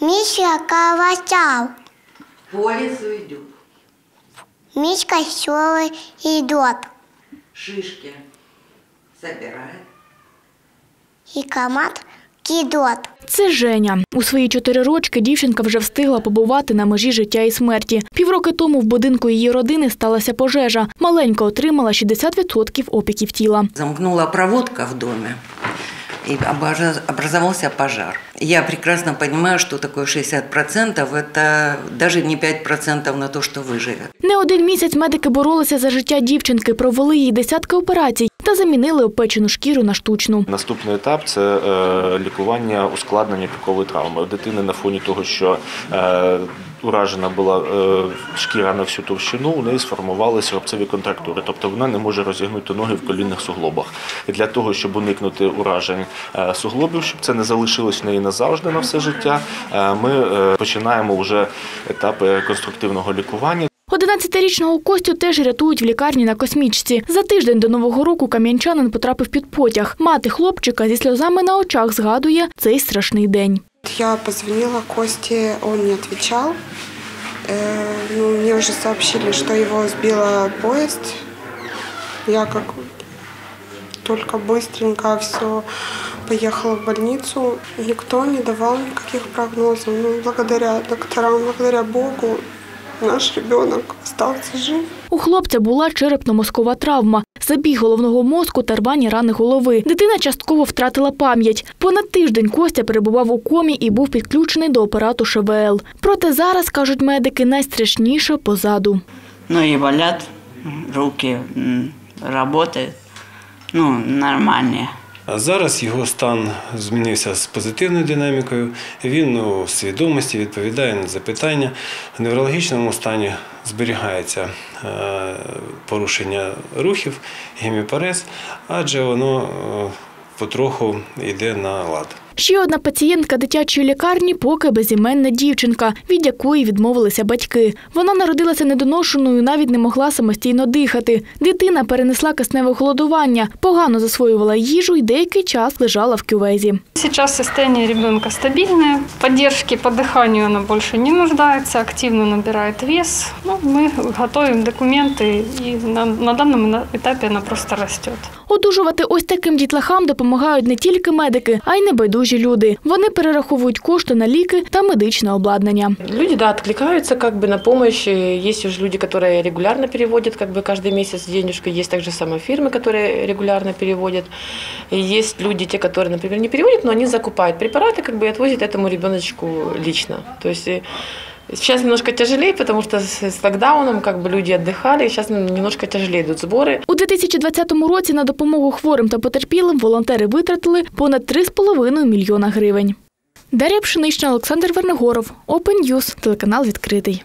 Миша колосал, По лесу идет. Мишка село идет, Шишки собирает. и комат кидот. Це Женя. У свої чотири рочки дівчинка вже встигла побувати на межі життя і смерті. Півроки тому в будинку її родини сталася пожежа. Маленька отримала 60% опіків тіла. Замкнула проводка в доме, и образовался пожар. Я прекрасно понимаю, что такое 60% – это даже не 5% на то, что выживет. Не один місяць медики боролися за життя дівчинки, провели їй десятки операцій та замінили опечену шкіру на штучну. Наступний етап це е, лікування ускладнення пікової травми. У дитини на фоні того, що е, уражена була е, шкіра на всю товщину, у неї сформувалися рубцеві контрактури, тобто вона не може розігнути ноги в колінних суглобах. І для того, щоб уникнути уражень е, суглобів, щоб це не залишилось в неї назавжди на все життя, е, ми починаємо вже етапи конструктивного лікування. 11-річного Костю теж рятують в лікарні на космічці. За тиждень до нового року кам'янчанин потрапив під потяг. Мати хлопчика зі сльозами на очах згадує цей страшний день. Я позвонила Косте, он не отвечал. Э, ну, мне уже сообщили, что его сбила поезд. Я как только быстренько все поехала в больницу. Никто не давал никаких прогнозов. Ну, благодаря докторам, благодаря Богу, наш ребенок остался жив. У хлопця була черепно-мозкова травма, забіг головного мозку та рвані рани голови. Дитина частково втратила пам'ять. Понад тиждень Костя перебував у комі і був підключений до апарату ШВЛ. Проте зараз, кажуть медики, найстрашніше позаду. Ну и болят руки, работает, ну, нормальные. А зараз його стан змінився з позитивною динамікою. Він у свідомості відповідає на запитання. В неврологічному стані зберігається е, порушення рухів, геміпарез, адже воно е, потроху йде на лад. Ще одна пацієнтка дитячої лікарні поки безіменна дівчинка, від якої відмовилися батьки. Вона народилася недоношеною, навіть не могла самостійно дихати. Дитина перенесла кисневе голодування, погано засвоювала їжу і деякий час лежала в кювезі. Сейчас состояние ребенка стабильное, поддержки по дыханию она больше не нуждается, активно набирает вес. Ну, мы готовим документы, и на, на данном на- этапе она просто растет. Одужувати ось таким дітлахам допомагають не тільки медики, а й небайдужі люди. Вони перераховують кошти на ліки та медичне обладнання. Люди, да, откликаются как бы на помощь. И Есть уже люди, которые регулярно переводят как бы каждый месяц денежку. Есть также самые фирмы, которые регулярно переводят. И есть люди, те, которые, например, не переводят, но они закупают препараты как бы и отвозят этому ребеночку лично. То есть и Сейчас немножко тяжелее, потому что с с локдауном как бы люди отдыхали, и сейчас немножко тяжелее идут сборы. У 2020 році на допомогу хворим та потерпілим волонтери витратили понад 3,5 мільйона гривень. Дар'я Пшенична, Олександр Вернигоров, Open News, телеканал відкритий.